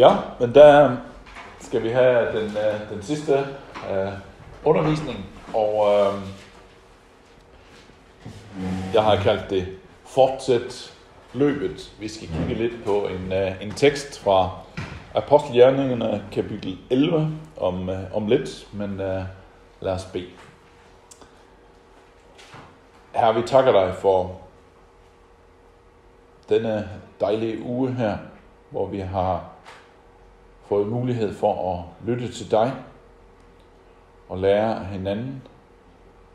Ja, men der skal vi have den, øh, den sidste øh, undervisning, og øh, jeg har kaldt det Fortsæt løbet. Vi skal kigge lidt på en, øh, en tekst fra Apostelgjerningerne kapitel 11 om, øh, om lidt, men øh, lad os bede. Herre, vi takker dig for denne dejlige uge her, hvor vi har fået mulighed for at lytte til dig og lære af hinanden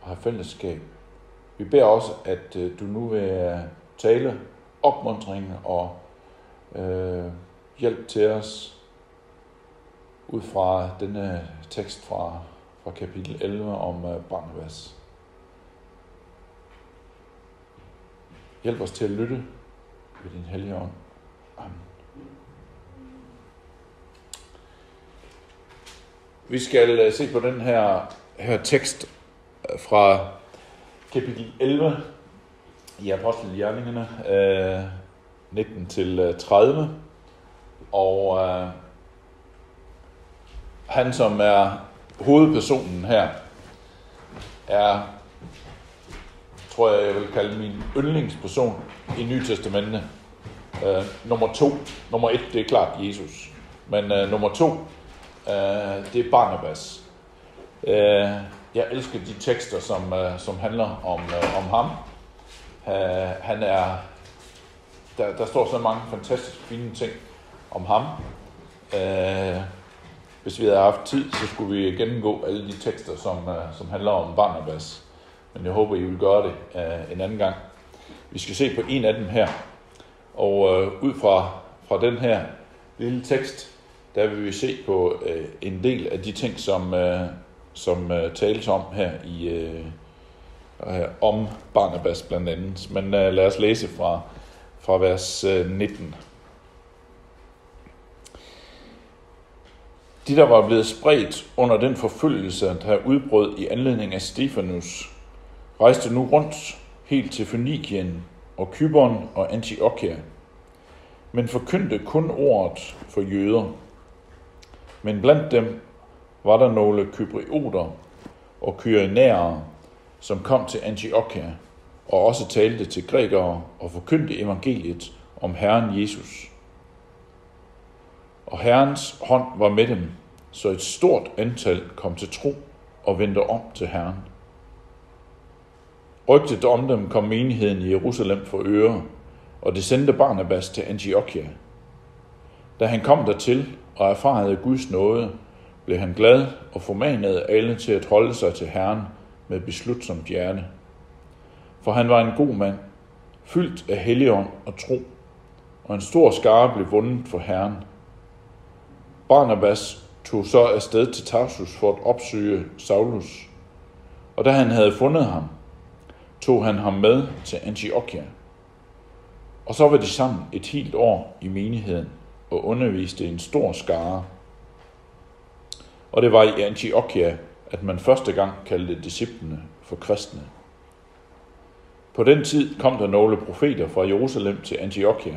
og have fællesskab. Vi beder også, at øh, du nu vil øh, tale opmuntring og øh, hjælp til os ud fra denne tekst fra, fra kapitel 11 om øh, Barnabas. Hjælp os til at lytte ved din hellige ånd. Amen. Vi skal øh, se på den her, her tekst øh, fra kapitel 11 i Apostelgjerningerne, øh, 19 til øh, 30. Og øh, han, som er hovedpersonen her, er, tror jeg, jeg vil kalde min yndlingsperson i Nye Testamentet. Øh, nummer to. Nummer et, det er klart Jesus. Men øh, nummer to, øh, det er Barnabas. Øh, jeg elsker de tekster, som, øh, som handler om, øh, om ham. Øh, han er, der, der står så mange fantastisk fine ting om ham. Øh, hvis vi havde haft tid, så skulle vi gennemgå alle de tekster, som, øh, som handler om Barnabas. Men jeg håber, I vil gøre det øh, en anden gang. Vi skal se på en af dem her. Og øh, ud fra, fra den her lille tekst, der vil vi se på øh, en del af de ting, som, øh, som øh, tales om her i øh, øh, om Barnabas blandt andet. Men øh, lad os læse fra, fra vers øh, 19. De, der var blevet spredt under den forfølgelse, der udbrød i anledning af Stefanus, rejste nu rundt helt til Fønikien og Kyberen og Antiochia, men forkyndte kun ordet for jøder. Men blandt dem var der nogle kyprioter og kyrenære, som kom til Antiochia og også talte til grækere og forkyndte evangeliet om Herren Jesus. Og Herrens hånd var med dem, så et stort antal kom til tro og vendte om til Herren. Rygtet om dem kom menigheden i Jerusalem for øre, og det sendte Barnabas til Antiochia. Da han kom dertil og erfarede Guds nåde, blev han glad og formanede alle til at holde sig til Herren med beslutsomt hjerte. For han var en god mand, fyldt af helligånd og tro, og en stor skare blev vundet for Herren. Barnabas tog så afsted til Tarsus for at opsøge Saulus, og da han havde fundet ham, tog han ham med til Antiochia. Og så var de sammen et helt år i menigheden og underviste en stor skare. Og det var i Antiochia, at man første gang kaldte disciplene for kristne. På den tid kom der nogle profeter fra Jerusalem til Antiochia.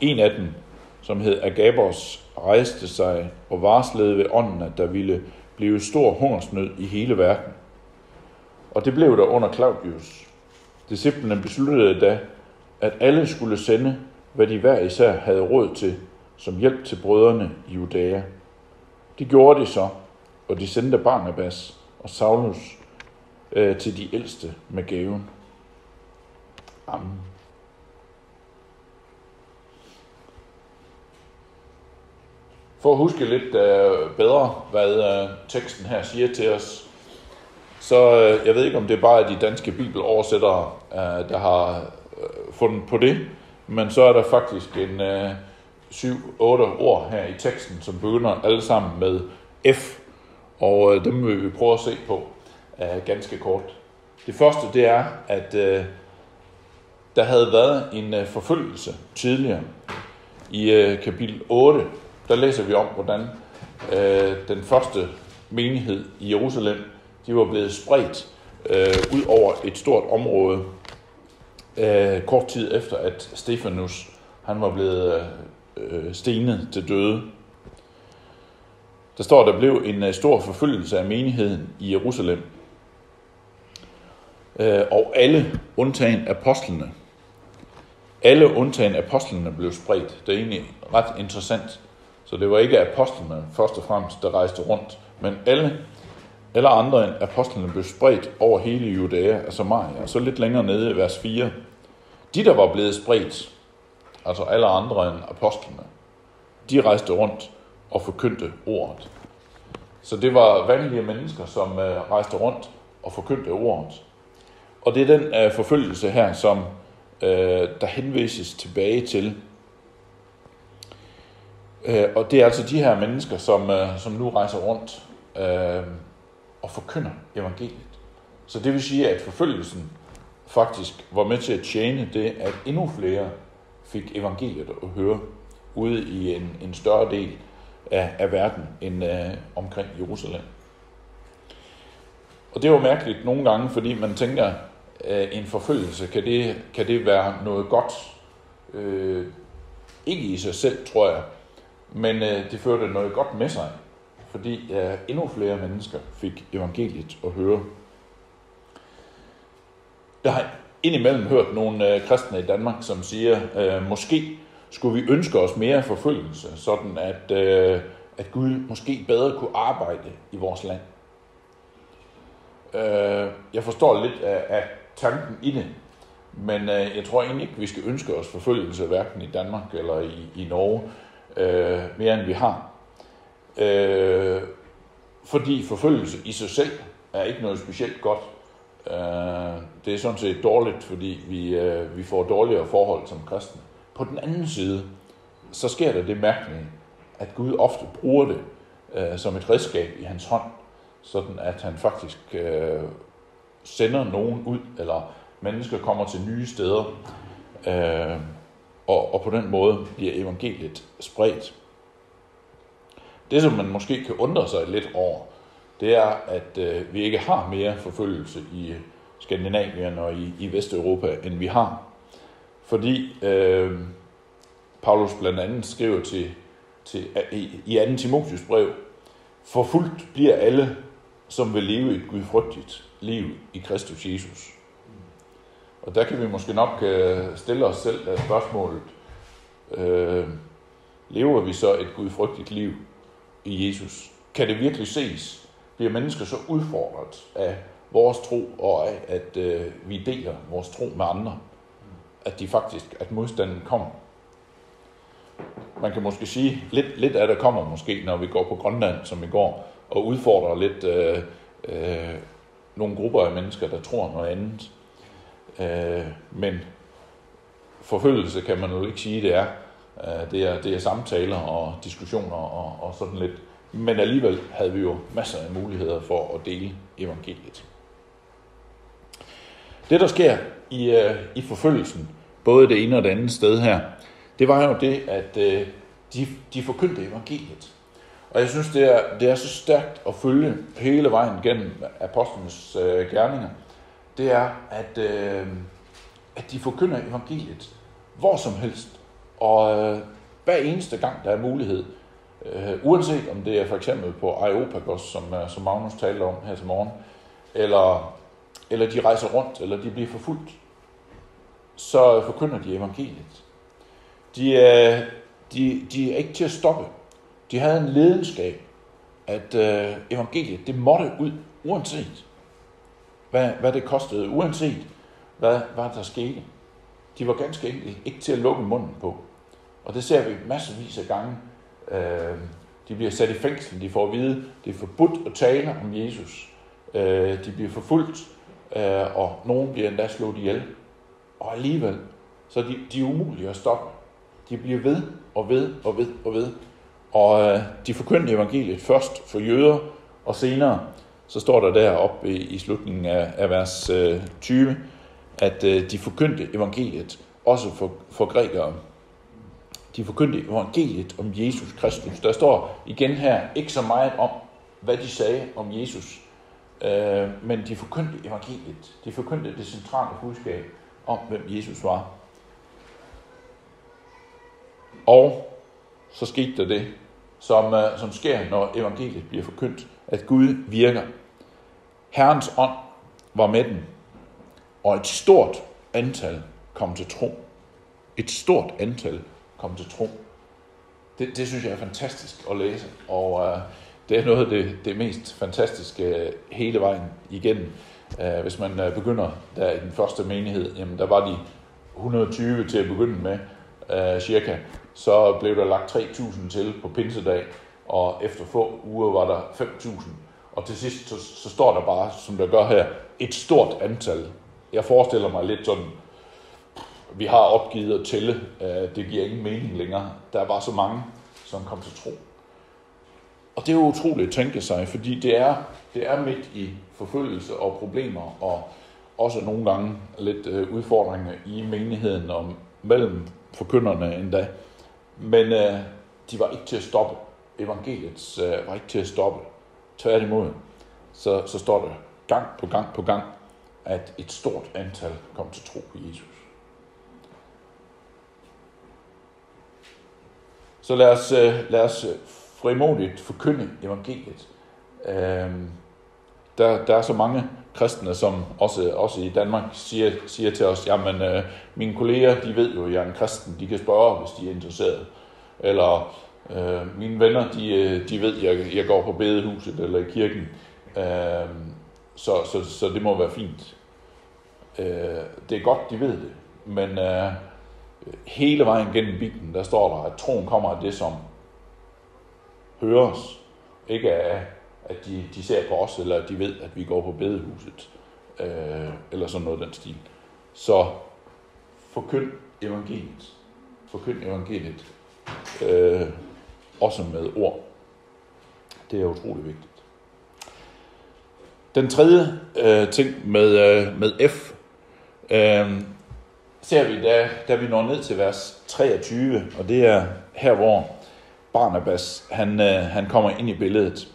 En af dem, som hed Agabos, rejste sig og varslede ved ånden, at der ville blive stor hungersnød i hele verden. Og det blev der under Claudius. Disciplene besluttede da, at alle skulle sende, hvad de hver især havde råd til, som hjælp til brødrene i Judæa. Det gjorde de så, og de sendte Barnabas og Saulus øh, til de ældste med gaven. Amen. For at huske lidt øh, bedre, hvad øh, teksten her siger til os, så øh, jeg ved ikke, om det er bare de danske bibeloversættere, øh, der har øh, fundet på det, men så er der faktisk en øh, 7-8 ord her i teksten, som begynder alle sammen med F, og øh, dem vil vi prøve at se på øh, ganske kort. Det første, det er, at øh, der havde været en øh, forfølgelse tidligere. I øh, kapitel 8, der læser vi om, hvordan øh, den første menighed i Jerusalem, de var blevet spredt øh, ud over et stort område, øh, kort tid efter, at Stefanus han var blevet øh, Øh, stenet til døde. Der står, der blev en øh, stor forfølgelse af menigheden i Jerusalem. Øh, og alle undtagen apostlene. Alle undtagen apostlene blev spredt. Det er egentlig ret interessant. Så det var ikke apostlene først og fremmest, der rejste rundt, men alle eller andre end apostlene blev spredt over hele Judæa og Samaria, og så lidt længere nede i vers 4. De, der var blevet spredt, altså alle andre end apostlene, de rejste rundt og forkyndte ordet. Så det var vanlige mennesker, som øh, rejste rundt og forkyndte ordet. Og det er den uh, forfølgelse her, som uh, der henvises tilbage til. Øh, og det er altså de her mennesker, som, som nu rejser rundt og forkynder evangeliet. Så det vil sige, at forfølgelsen faktisk var med til at tjene det, at endnu flere fik evangeliet at høre ude i en, en større del af, af verden end uh, omkring Jerusalem. Og det var mærkeligt nogle gange, fordi man tænker, at en forfølgelse, kan det, kan det være noget godt? Uh, ikke i sig selv, tror jeg, men uh, det førte noget godt med sig, fordi uh, endnu flere mennesker fik evangeliet at høre. Der har indimellem hørt nogle øh, kristne i Danmark, som siger, øh, måske skulle vi ønske os mere forfølgelse, sådan at, øh, at Gud måske bedre kunne arbejde i vores land. Øh, jeg forstår lidt af, af tanken i det, men øh, jeg tror egentlig ikke, vi skal ønske os forfølgelse, hverken i Danmark eller i, i Norge, øh, mere end vi har. Øh, fordi forfølgelse i sig selv er ikke noget specielt godt. Øh, det er sådan set dårligt, fordi vi, øh, vi får dårligere forhold som kristne. På den anden side, så sker der det mærkelige, at Gud ofte bruger det uh, som et redskab i hans hånd, sådan at han faktisk uh, sender nogen ud, eller mennesker kommer til nye steder, uh, og, og på den måde bliver evangeliet spredt. Det, som man måske kan undre sig lidt over, det er, at øh, vi ikke har mere forfølgelse i Skandinavien og i, i Vesteuropa, end vi har. Fordi øh, Paulus blandt andet skriver til, til, i, i 2. Timotius brev, forfulgt bliver alle, som vil leve et gudfrygtigt liv i Kristus Jesus. Og der kan vi måske nok øh, stille os selv øh, spørgsmålet, øh, lever vi så et gudfrygtigt liv i Jesus? Kan det virkelig ses? Bliver mennesker så udfordret af vores tro og af, at øh, vi deler vores tro med andre, at de faktisk, at modstanden kommer? Man kan måske sige, lidt, lidt af det kommer måske, når vi går på Grønland, som i går, og udfordrer lidt øh, øh, nogle grupper af mennesker, der tror noget andet. Øh, men forfølgelse kan man jo ikke sige, det er. Øh, det er, det er samtaler og diskussioner og, og sådan lidt. Men alligevel havde vi jo masser af muligheder for at dele evangeliet. Det, der sker i, øh, i forfølgelsen, både det ene og det andet sted her, det var jo det, at øh, de, de forkyndte evangeliet. Og jeg synes, det er, det er så stærkt at følge hele vejen gennem apostlenes øh, gerninger. Det er, at, øh, at de forkynder evangeliet hvor som helst. Og øh, hver eneste gang, der er mulighed. Øh, uanset om det er for eksempel på Areopagos, som, øh, som Magnus talte om her til morgen, eller, eller de rejser rundt, eller de bliver forfulgt, så forkynder de evangeliet. De er, de, de er ikke til at stoppe. De havde en ledenskab, at øh, evangeliet, det måtte ud, uanset hvad, hvad det kostede, uanset hvad, hvad der skete. De var ganske enkelt ikke til at lukke munden på. Og det ser vi masservis af gange. Øh, de bliver sat i fængsel, de får at vide, det er forbudt at tale om Jesus. Øh, de bliver forfulgt, øh, og nogen bliver endda slået ihjel. Og alligevel, så er de, de er umulige at stoppe. De bliver ved og ved og ved og ved. Og øh, de forkyndte evangeliet først for jøder, og senere, så står der deroppe i, i slutningen af, af vers øh, 20, at øh, de forkyndte evangeliet også for, for grækere. De forkyndte evangeliet om Jesus Kristus. Der står igen her ikke så meget om, hvad de sagde om Jesus, øh, men de forkyndte evangeliet. De forkyndte det centrale budskab om, hvem Jesus var. Og så skete der det, som, øh, som sker, når evangeliet bliver forkyndt, at Gud virker. Herrens ånd var med dem, og et stort antal kom til tro. Et stort antal kom til tro. Det, det synes jeg er fantastisk at læse, og øh, det er noget af det, det mest fantastiske hele vejen igennem. Øh, hvis man øh, begynder der i den første menighed, jamen der var de 120 til at begynde med, øh, cirka. Så blev der lagt 3.000 til på pinsedag, og efter få uger var der 5.000. Og til sidst, så, så står der bare, som der gør her, et stort antal. Jeg forestiller mig lidt sådan, vi har opgivet at tælle. Øh, det giver ingen mening længere. Der var så mange, som kom til tro. Og det er jo utroligt at tænke sig, fordi det er, det er midt i forfølgelse og problemer, og også nogle gange lidt øh, udfordringer i menigheden og mellem forkynderne endda. Men øh, de var ikke til at stoppe. Evangeliet øh, var ikke til at stoppe. Tværtimod, så, så står der gang på gang på gang, at et stort antal kom til tro på Jesus. Så lad os, øh, lad os øh, frimodigt forkynde evangeliet. Øhm, der, der er så mange kristne, som også, også i Danmark siger, siger til os, jamen øh, mine kolleger, de ved jo, at jeg er en kristen, de kan spørge, hvis de er interesseret. Eller øh, mine venner, de, øh, de ved, at jeg, jeg går på bedehuset eller i kirken. Øh, så, så, så det må være fint. Øh, det er godt, de ved det. Men øh, hele vejen gennem Bibelen, der står der, at troen kommer af det, som høres. Ikke af, at de, de ser på os, eller at de ved, at vi går på bedehuset, øh, eller sådan noget den stil. Så forkynd evangeliet. Forkynd evangeliet. Øh, også med ord. Det er utrolig vigtigt. Den tredje øh, ting med, øh, med F, øh, ser vi, da, da vi når ned til vers 23, og det er her, hvor Barnabas han, øh, han kommer ind i billedet.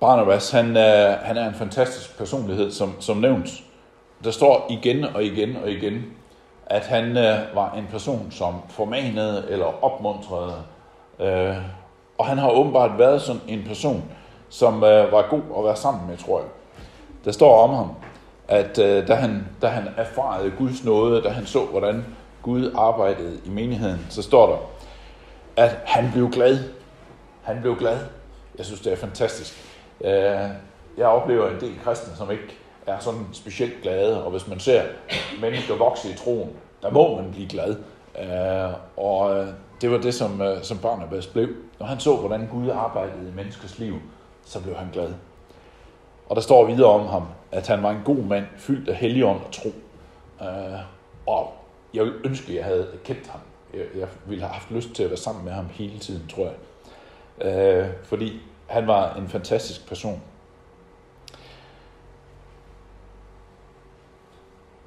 Barnabas, han, øh, han er en fantastisk personlighed, som, som nævnt. Der står igen og igen og igen, at han øh, var en person, som formanede eller opmuntrede. Øh, og han har åbenbart været sådan en person, som øh, var god at være sammen med, tror jeg. Der står om ham, at øh, da, han, da han erfarede Guds nåde, da han så, hvordan Gud arbejdede i menigheden, så står der, at han blev glad. Han blev glad. Jeg synes, det er fantastisk. Øh, jeg oplever en del kristne, som ikke er sådan specielt glade, og hvis man ser mennesker vokse i troen, der må man blive glad. Øh, og øh, det var det, som, øh, som Barnabas blev. Når han så, hvordan Gud arbejdede i menneskers liv, så blev han glad. Og der står videre om ham, at han var en god mand, fyldt af helligånd og tro. Uh, og jeg ville ønske, at jeg havde kendt ham. Jeg, jeg ville have haft lyst til at være sammen med ham hele tiden, tror jeg. Uh, fordi han var en fantastisk person.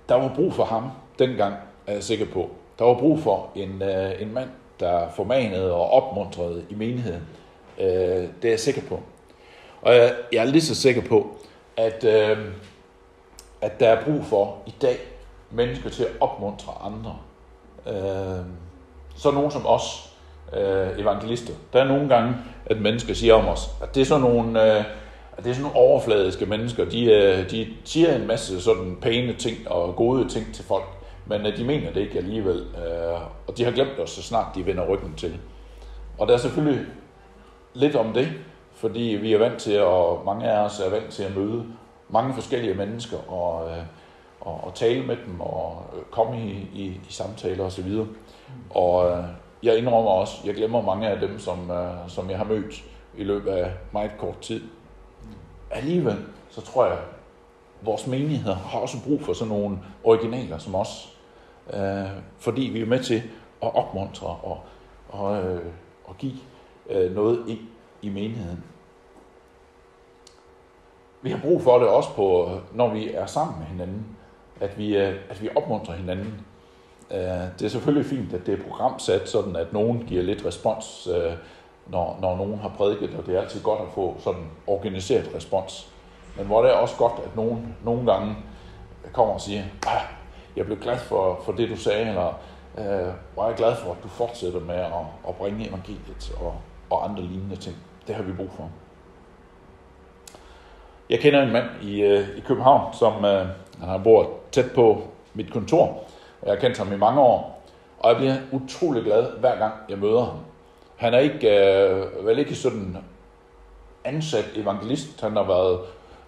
Der var brug for ham dengang, er jeg sikker på. Der var brug for en, øh, en mand, der formanede og opmuntrede i menigheden. Uh, det er jeg sikker på. Og jeg, jeg er lige så sikker på, at, øh, at der er brug for i dag mennesker til at opmuntre andre. Øh, så nogen som os, øh, evangelister. Der er nogle gange, at mennesker siger om os, at det er sådan nogle, øh, at det er sådan nogle overfladiske mennesker. De, øh, de siger en masse sådan pæne ting og gode ting til folk, men øh, de mener det ikke alligevel. Øh, og de har glemt os, så snart de vender ryggen til. Og der er selvfølgelig lidt om det, fordi vi er vant til, og mange af os er vant til at møde mange forskellige mennesker og, øh, og, og tale med dem og øh, komme i, i, i samtaler osv. Og, og øh, jeg indrømmer også, jeg glemmer mange af dem, som, som jeg har mødt i løbet af meget kort tid. Alligevel, så tror jeg, at vores menigheder har også brug for sådan nogle originaler som os. Øh, fordi vi er med til at opmuntre og, og, øh, og give øh, noget ind i menigheden. Vi har brug for det også, på, når vi er sammen med hinanden, at vi, øh, at vi opmuntrer hinanden. Øh, det er selvfølgelig fint, at det er programsat, sådan at nogen giver lidt respons, øh, når, når nogen har prædiket, og det er altid godt at få sådan organiseret respons. Men hvor det er også godt, at nogen nogle gange kommer og siger, ah, jeg blev glad for, for det, du sagde, eller øh, hvor jeg er glad for, at du fortsætter med at, at bringe evangeliet og, og andre lignende ting. Det har vi brug for. Jeg kender en mand i, øh, i København, som øh, han bor tæt på mit kontor. og Jeg har kendt ham i mange år, og jeg bliver utrolig glad, hver gang jeg møder ham. Han er ikke, øh, vel ikke sådan ansat evangelist. Han har været,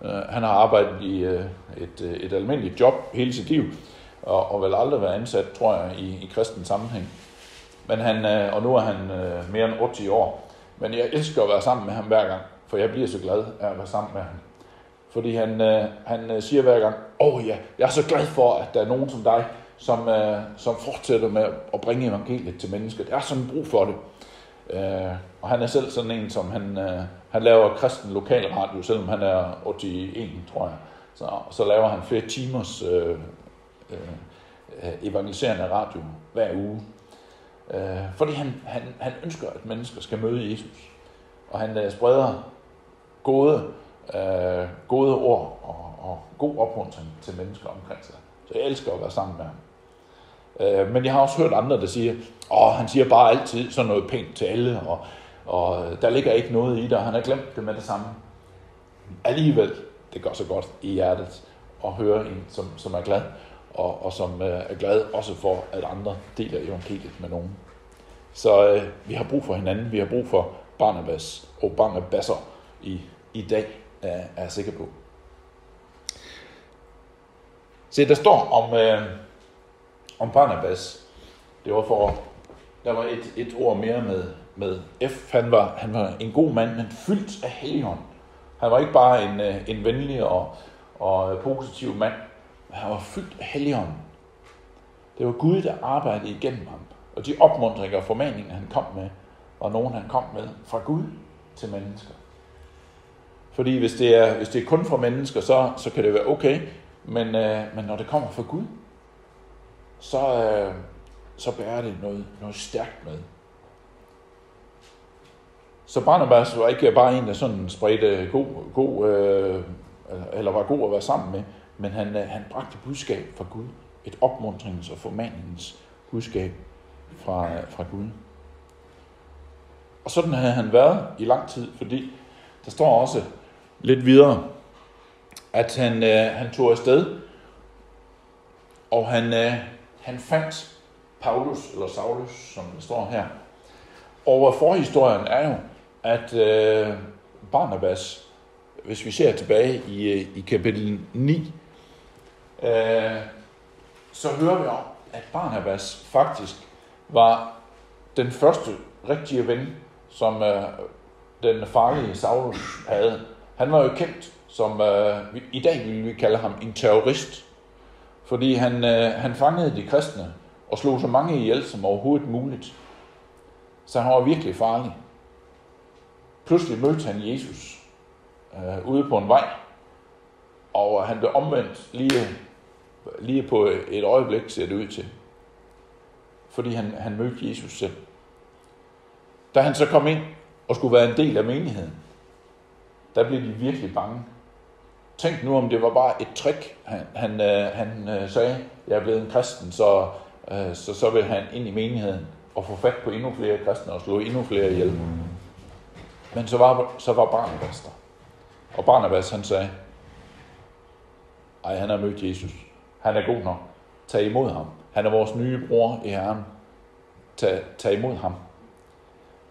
øh, han har arbejdet i øh, et, øh, et almindeligt job hele sit liv, og, og vel aldrig været ansat, tror jeg, i, i kristen sammenhæng. Men han, øh, og nu er han øh, mere end 80 år. Men jeg elsker at være sammen med ham hver gang, for jeg bliver så glad af at være sammen med ham. Fordi han, øh, han øh, siger hver gang, åh oh, ja, jeg er så glad for, at der er nogen som dig, som, øh, som fortsætter med at bringe evangeliet til mennesker. Der er sådan brug for det. Øh, og han er selv sådan en, som han, øh, han laver kristen lokalradio, selvom han er 81, tror jeg. Så, så laver han flere timers øh, øh, øh evangeliserende radio hver uge. Øh, fordi han, han, han ønsker, at mennesker skal møde Jesus. Og han øh, spreder gode, øh, gode ord og, og god opmuntring til mennesker omkring sig. Så jeg elsker at være sammen med ham. Øh, men jeg har også hørt andre, der siger, åh, han siger bare altid sådan noget pænt til alle, og, og der ligger ikke noget i det, og han har glemt det med det samme. Alligevel, det gør så godt i hjertet at høre en, som, som er glad, og, og som øh, er glad også for, at andre deler evangeliet med nogen. Så øh, vi har brug for hinanden, vi har brug for Barnabas og Barnabasser i, i dag, er, er jeg sikker på. Se, der står om, øh, om Barnabas. Det var for, der var et, et ord mere med, med F. Han var, han var en god mand, men fyldt af helligånd. Han var ikke bare en, øh, en venlig og, og positiv mand, han var fyldt af. Det var Gud, der arbejdede igennem ham. Og de opmuntringer og formaninger, han kom med, var nogen, han kom med fra Gud til mennesker. Fordi hvis det er, hvis det er kun fra mennesker, så, så kan det være okay, men, øh, men når det kommer fra Gud, så, øh, så bærer det noget, noget stærkt med. Så Barnabas var ikke bare en, der sådan spredte god, god øh, eller var god at være sammen med, men han, øh, han bragte budskab fra Gud. Et opmuntrings- og formaningens budskab fra, øh, fra Gud. Og sådan havde han været i lang tid, fordi der står også lidt videre, at han, øh, han tog afsted, og han, øh, han fandt Paulus, eller Saulus, som det står her. Og forhistorien er jo, at øh, Barnabas, hvis vi ser tilbage i, øh, i kapitel 9, øh, så hører vi om, at Barnabas faktisk var den første rigtige ven, som øh, den farlige Saulus havde. Han var jo kendt som, øh, i dag vil vi kalde ham en terrorist, fordi han, øh, han fangede de kristne og slog så mange ihjel som overhovedet muligt. Så han var virkelig farlig. Pludselig mødte han Jesus øh, ude på en vej, og han blev omvendt lige, lige på et øjeblik, ser det ud til. Fordi han, han mødte Jesus selv. Da han så kom ind og skulle være en del af menigheden, der blev de virkelig bange. Tænk nu, om det var bare et trick, han, han, øh, han øh, sagde, jeg er blevet en kristen, så, øh, så, så vil han ind i menigheden og få fat på endnu flere kristne og slå endnu flere ihjel. Men så var, så var Barnabas der. Og Barnabas han sagde, ej, han har mødt Jesus. Han er god nok. Tag imod ham. Han er vores nye bror i Herren. Tag, tag imod ham.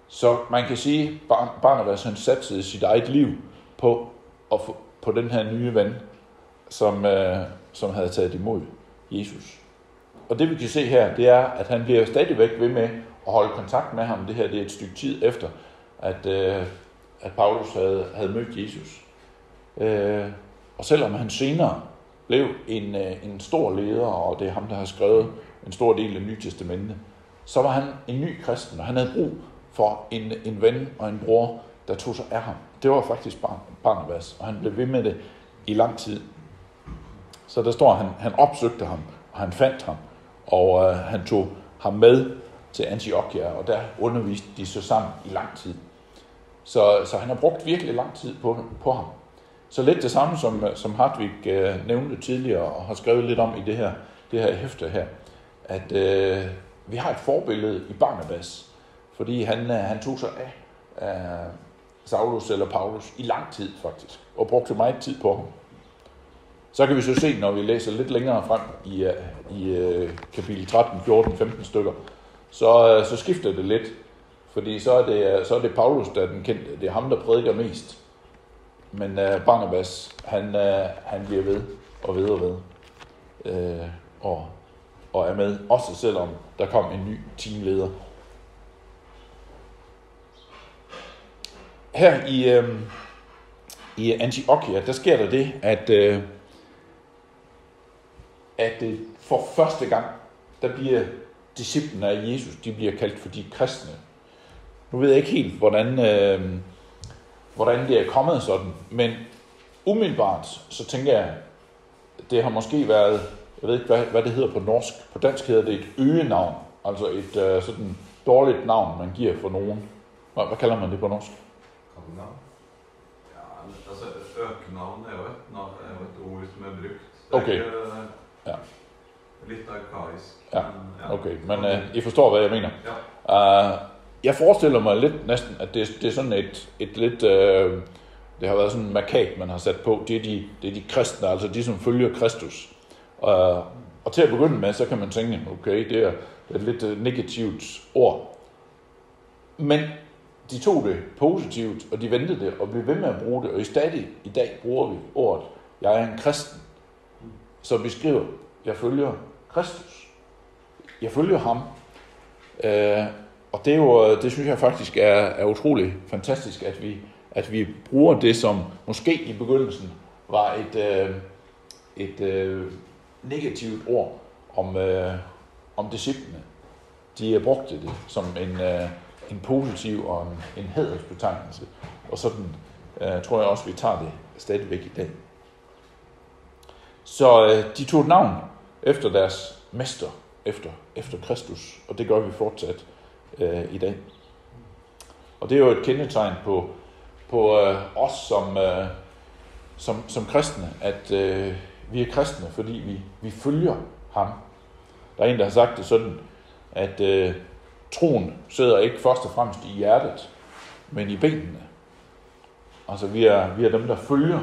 Så man kan sige, at Barnabas han satsede sit eget liv på at få, på den her nye ven, som, øh, som havde taget imod Jesus. Og det vi kan se her, det er, at han bliver stadigvæk ved med at holde kontakt med ham. Det her det er et stykke tid efter, at, øh, at Paulus havde, havde mødt Jesus. Øh, og selvom han senere blev en, øh, en stor leder, og det er ham, der har skrevet en stor del af Nye Testamente, så var han en ny kristen, og han havde brug for en, en ven og en bror, der tog sig af ham. Det var faktisk Barnabas, og han blev ved med det i lang tid. Så der står, at han, han opsøgte ham, og han fandt ham, og øh, han tog ham med til Antiochia, og der underviste de så sammen i lang tid. Så, så han har brugt virkelig lang tid på, på ham. Så lidt det samme, som, som Hartvig øh, nævnte tidligere, og har skrevet lidt om i det her, det her hæfte her, at, øh, vi har et forbillede i Barnabas, fordi han, øh, han tog sig af af Saulus eller Paulus i lang tid faktisk, og brugte meget tid på ham. Så kan vi så se, når vi læser lidt længere frem i, øh, i øh, kapitel 13, 14, 15 stykker, så, øh, så skifter det lidt. Fordi så er det, så er det Paulus, der er den kendte. Det er ham, der prædiker mest. Men øh, Barnabas, han, øh, han bliver ved og ved og ved. Øh, og, og er med, også selvom der kom en ny teamleder. Her i, øh, i Antiochia, der sker der det, at, øh, at øh, for første gang, der bliver disciplene af Jesus, de bliver kaldt for de kristne. Nu ved jeg ikke helt, hvordan, øh, hvordan det er kommet sådan, men umiddelbart, så tænker jeg, det har måske været, jeg ved ikke, hvad, hvad det hedder på norsk, på dansk hedder det et øgenavn, altså et øh, sådan dårligt navn, man giver for nogen. Hvad, hvad kalder man det på norsk? Kallenavn? Ja, altså økenavn er jo et, nav- er jo et ord som er. Det Ok. er ikke, Ja. Litt arkaisk. Ja, men, Okay, men øh, I forstår, hvad jeg mener. Ja. Uh, jeg forestiller mig lidt næsten, at det, det er sådan et, et lidt... Øh, det har været sådan en markat, man har sat på. Det er de, det er de kristne, altså de, som følger Kristus. Og, og til at begynde med, så kan man tænke, okay, det er, det er et lidt øh, negativt ord. Men de tog det positivt, og de ventede det, og blev ved med at bruge det. Og i stadig i dag bruger vi ordet, jeg er en kristen, som beskriver, jeg følger Kristus. Jeg følger ham. Øh, og det, er jo, øh, det synes jeg faktisk er, er utrolig fantastisk, at vi, at vi bruger det, som måske i begyndelsen var et, øh, et øh, negativt ord om, øh, om disciplene. De øh, brugte det som en, øh, en positiv og en, en hædersbetegnelse. Og sådan øh, tror jeg også, vi tager det stadigvæk i dag. Så øh, de tog et navn efter deres mester, efter, efter Kristus, og det gør vi fortsat øh, i dag. Og det er jo et kendetegn på, på øh, os som, øh, som, som kristne, at øh, vi er kristne, fordi vi, vi følger ham. Der er en, der har sagt det sådan, at øh, troen sidder ikke først og fremmest i hjertet, men i benene. Altså vi er, vi er dem, der følger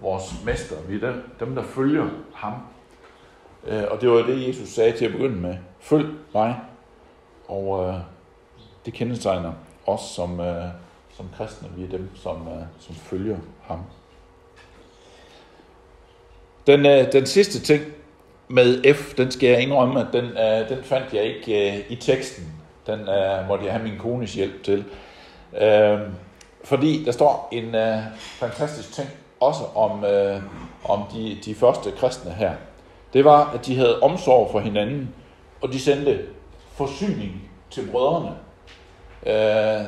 vores mester. Vi er dem, dem der følger ham. Øh, og det var det, Jesus sagde til at begynde med. Følg mig. Og øh, det kendetegner os som, øh, som kristne. Vi er dem, som, øh, som følger ham. Den, øh, den sidste ting med F, den skal jeg indrømme, at den, øh, den fandt jeg ikke øh, i teksten. Den øh, måtte jeg have min kones hjælp til. Øh, fordi der står en øh, fantastisk ting også om, øh, om de, de første kristne her. Det var, at de havde omsorg for hinanden, og de sendte forsyning til brødrene. Øh,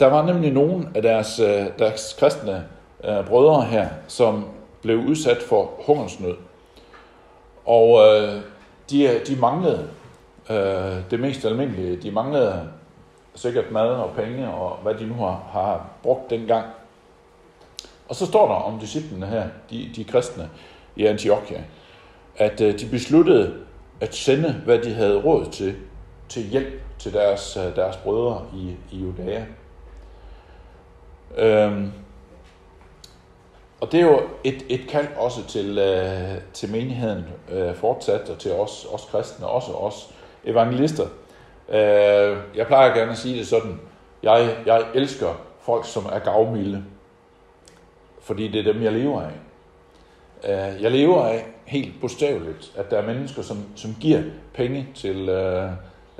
der var nemlig nogle af deres, øh, deres kristne øh, brødre her, som blev udsat for hungersnød. Og øh, de, de manglede øh, det mest almindelige. De manglede sikkert mad og penge og hvad de nu har, har brugt dengang. Og så står der om disciplene her, de, de kristne i Antiochia, at øh, de besluttede at sende, hvad de havde råd til, til hjælp til deres, øh, deres brødre i, i Judæa. Øhm, og det er jo et, et kald også til, øh, til menigheden øh, fortsat, og til os, os kristne, også os evangelister. Øh, jeg plejer gerne at sige det sådan, jeg, jeg elsker folk, som er gavmilde, fordi det er dem, jeg lever af. Øh, jeg lever af helt bogstaveligt, at der er mennesker, som, som giver penge til øh,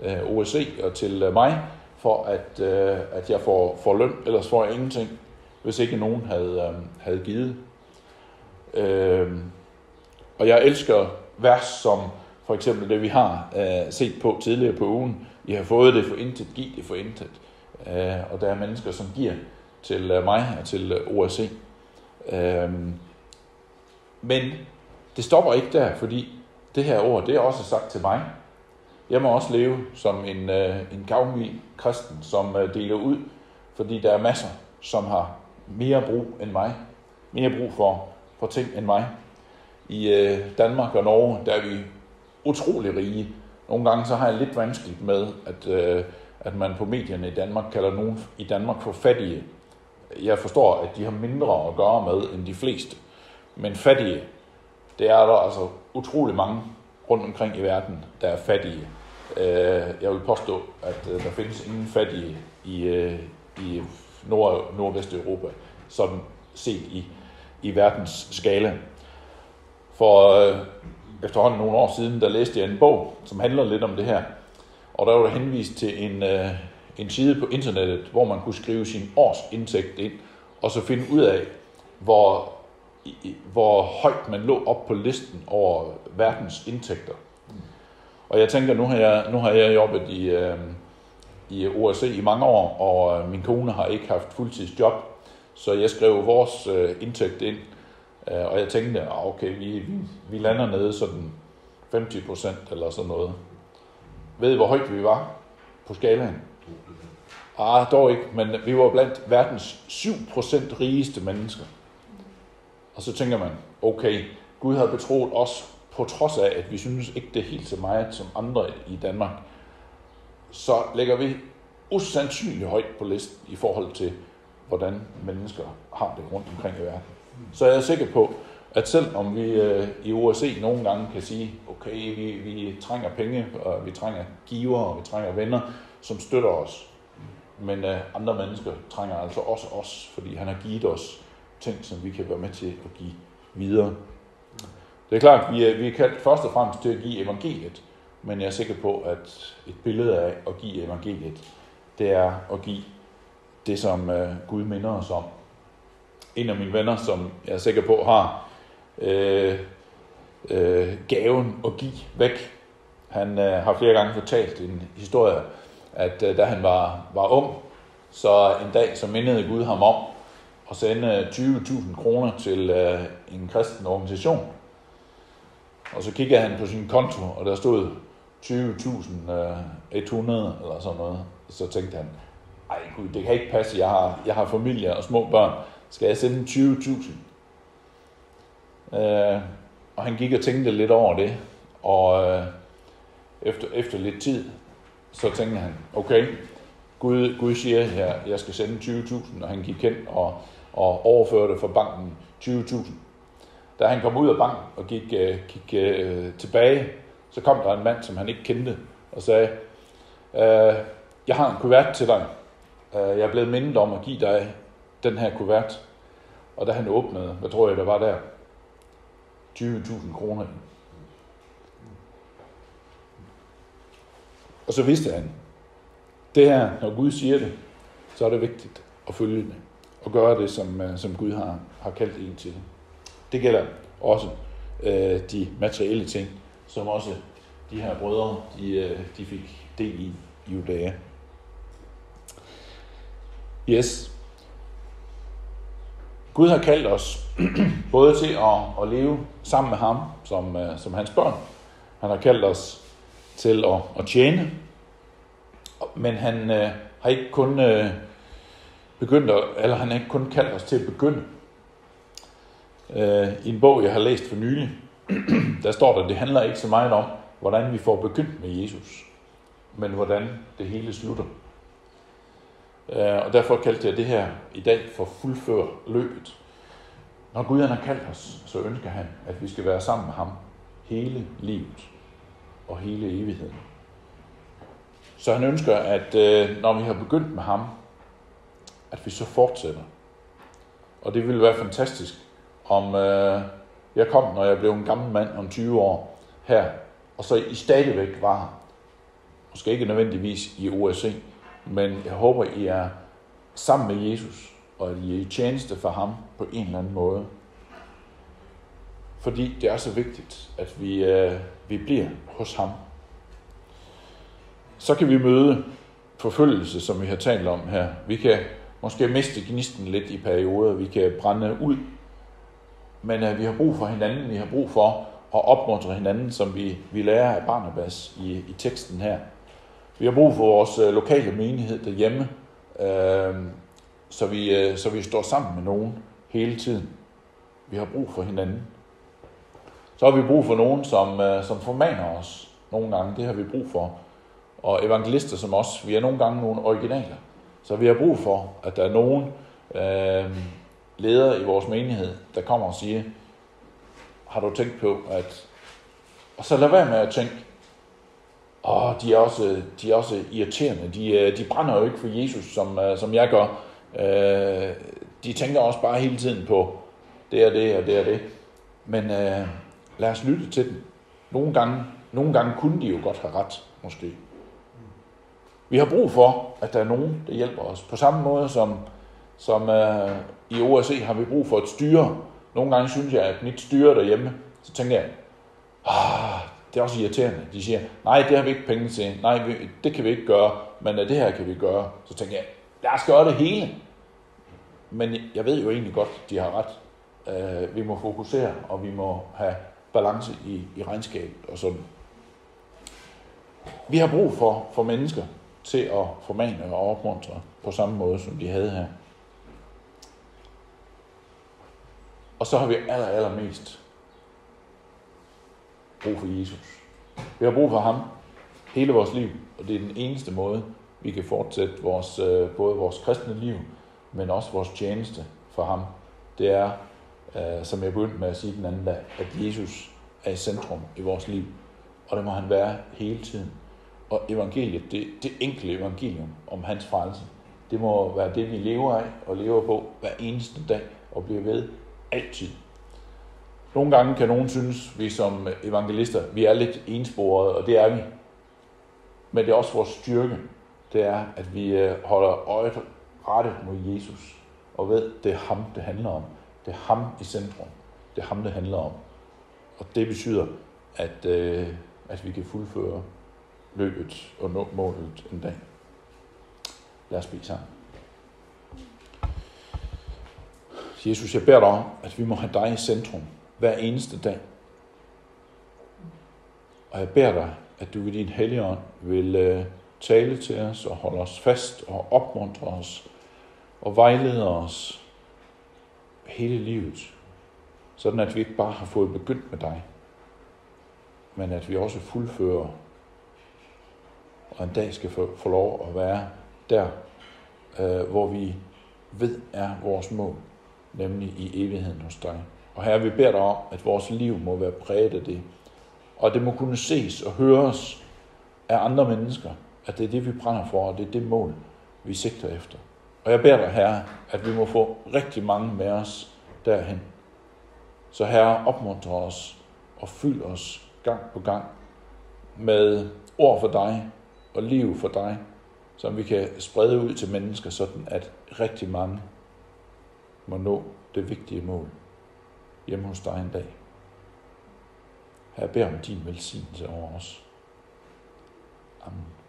øh, OSCE og til øh, mig, for at, øh, at jeg får, får løn, ellers får jeg ingenting, hvis ikke nogen havde, øh, havde givet. Øh, og jeg elsker vers som for eksempel det, vi har øh, set på tidligere på ugen. I har fået det for intet, giv det for intet. Øh, og der er mennesker, som giver til øh, mig og til øh, OSCE. Øh, men det stopper ikke der, fordi det her ord, det er også sagt til mig. Jeg må også leve som en, øh, en gavmild kristen, som øh, deler ud, fordi der er masser, som har mere brug end mig. Mere brug for, for ting end mig. I øh, Danmark og Norge, der er vi utrolig rige, nogle gange så har jeg lidt vanskeligt med, at, øh, at man på medierne i Danmark kalder nogen i Danmark for fattige. Jeg forstår, at de har mindre at gøre med end de fleste. Men fattige, det er der altså utrolig mange rundt omkring i verden, der er fattige. Øh, jeg vil påstå, at øh, der findes ingen fattige i, øh, i Nord- Nordvesteuropa, sådan set i, i verdens skala. For øh, efterhånden nogle år siden, der læste jeg en bog, som handler lidt om det her. Og der var der henvist til en, øh, en side på internettet, hvor man kunne skrive sin års indtægt ind, og så finde ud af, hvor, i, hvor højt man lå op på listen over verdens indtægter. Og jeg tænker, nu har jeg, nu har jeg jobbet i, øh, i OSC i mange år, og øh, min kone har ikke haft fuldtidsjob, så jeg skrev vores øh, indtægt ind, øh, og jeg tænkte, ah, okay, vi, vi, vi lander nede sådan 50 procent eller sådan noget. Ved I, hvor højt vi var på skalaen? Ah, dog ikke, men vi var blandt verdens 7% rigeste mennesker. Og så tænker man, okay, Gud har betroet os, på trods af, at vi synes ikke, det er helt så meget som andre i Danmark, så lægger vi usandsynligt højt på listen i forhold til, hvordan mennesker har det rundt omkring i verden. Så jeg er sikker på, at selvom vi øh, i OSCE nogle gange kan sige, okay, vi, vi trænger penge, og vi trænger giver, og vi trænger venner, som støtter os, men øh, andre mennesker trænger altså også os, fordi han har givet os ting, som vi kan være med til at give videre. Det er klart, vi er, vi er kaldt først og fremmest til at give evangeliet, men jeg er sikker på, at et billede af at give evangeliet, det er at give det, som øh, Gud minder os om. En af mine venner, som jeg er sikker på har øh, øh, gaven at give væk, han øh, har flere gange fortalt en historie, at øh, da han var, var ung, så en dag så mindede Gud ham om at sende øh, 20.000 kroner til øh, en kristen organisation. Og så kiggede han på sin konto, og der stod 20.100 øh, eller sådan noget. Så tænkte han, ej gud, det kan ikke passe, jeg har, jeg har familie og små børn. Skal jeg sende 20.000? Øh, og han gik og tænkte lidt over det, og øh, efter, efter lidt tid, så tænkte han, okay, Gud, Gud siger, at jeg, jeg skal sende 20.000, og han gik hen og, og overførte fra banken 20.000. Da han kom ud af banken og gik, øh, gik øh, tilbage, så kom der en mand, som han ikke kendte, og sagde, øh, jeg har en kuvert til dig. Uh, jeg er blevet mindet om at give dig den her kuvert. Og da han åbnede, hvad tror jeg, der var der? 20.000 kroner. Og så vidste han, det her, når Gud siger det, så er det vigtigt at følge det og gøre det, som, øh, som Gud har, har kaldt en til. Det gælder også øh, de materielle ting, som også de her brødre, de, øh, de fik del i i Judæa. Yes. Gud har kaldt os både til at, at leve sammen med ham som, øh, som hans børn. Han har kaldt os til at, at tjene. Men han øh, har ikke kun øh, begyndt at, eller han har ikke kun kaldt os til at begynde. Øh, I en bog, jeg har læst for nylig, der står der, at det handler ikke så meget om, hvordan vi får begyndt med Jesus, men hvordan det hele slutter. Øh, og derfor kaldte jeg det her i dag for fuldfør løbet. Når Gud han har kaldt os, så ønsker han, at vi skal være sammen med ham hele livet og hele evigheden. Så han ønsker, at øh, når vi har begyndt med ham, at vi så fortsætter. Og det ville være fantastisk, om øh, jeg kom, når jeg blev en gammel mand om 20 år her, og så I stadigvæk var her. Måske ikke nødvendigvis i OSC, men jeg håber, I er sammen med Jesus, og at I er i tjeneste for ham på en eller anden måde. Fordi det er så vigtigt, at vi, øh, vi bliver hos ham. Så kan vi møde forfølgelse, som vi har talt om her. Vi kan måske miste gnisten lidt i perioder, vi kan brænde ud. Men øh, vi har brug for hinanden, vi har brug for at opmuntre hinanden, som vi, vi lærer af Barnabas i, i teksten her. Vi har brug for vores øh, lokale menighed derhjemme, øh, så, vi, øh, så vi står sammen med nogen hele tiden. Vi har brug for hinanden. Så har vi brug for nogen, som, øh, som formaner os nogle gange. Det har vi brug for. Og evangelister som os, vi er nogle gange nogle originaler. Så vi har brug for, at der er nogen øh, leder i vores menighed, der kommer og siger, har du tænkt på, at... Og så lad være med at tænke, åh, de er også, de er også irriterende. De, øh, de brænder jo ikke for Jesus, som, øh, som jeg gør. Øh, de tænker også bare hele tiden på det og det og det og det. Men øh, lad os lytte til dem. Nogle gange, nogle gange kunne de jo godt have ret, måske. Vi har brug for, at der er nogen, der hjælper os. På samme måde som, som øh, i OSCE har vi brug for et styre. Nogle gange synes jeg, at mit styre derhjemme, så tænker jeg, ah, det er også irriterende. De siger, nej, det har vi ikke penge til. Nej, vi, det kan vi ikke gøre, men det her kan vi gøre. Så tænker jeg, lad os gøre det hele. Men jeg ved jo egentlig godt, de har ret. Øh, vi må fokusere, og vi må have balance i, i regnskabet og sådan. Vi har brug for, for mennesker, til at formane og opmuntre på samme måde, som de havde her. Og så har vi aller, allermest brug for Jesus. Vi har brug for ham hele vores liv, og det er den eneste måde, vi kan fortsætte vores, øh, både vores kristne liv, men også vores tjeneste for ham. Det er, øh, som jeg begyndte med at sige den anden dag, at Jesus er i centrum i vores liv, og det må han være hele tiden. Og evangeliet, det, det enkle evangelium om hans frelse, det må være det, vi lever af og lever på hver eneste dag og bliver ved altid. Nogle gange kan nogen synes, vi som evangelister, vi er lidt ensporede, og det er vi. Men det er også vores styrke, det er, at vi øh, holder øjet rettet mod Jesus, og ved, det er ham, det handler om. Det er ham i centrum. Det er ham, det handler om. Og det betyder, at, øh, at vi kan fuldføre løbet og nå målet en dag. Lad os bede sammen. Jesus, jeg beder dig om, at vi må have dig i centrum hver eneste dag. Og jeg beder dig, at du i din hellige ånd vil øh, tale til os og holde os fast og opmuntre os og vejlede os hele livet. Sådan at vi ikke bare har fået begyndt med dig, men at vi også fuldfører og en dag skal få, få lov at være der, øh, hvor vi ved er vores mål, nemlig i evigheden hos dig. Og her vi beder dig om, at vores liv må være præget af det, og det må kunne ses og høres af andre mennesker, at det er det, vi brænder for, og det er det mål, vi sigter efter. Og jeg beder dig, Herre, at vi må få rigtig mange med os derhen. Så Herre, opmuntre os og fyld os gang på gang med ord for dig, og liv for dig, som vi kan sprede ud til mennesker, sådan at rigtig mange må nå det vigtige mål hjemme hos dig en dag. Her beder om din velsignelse over os. Amen.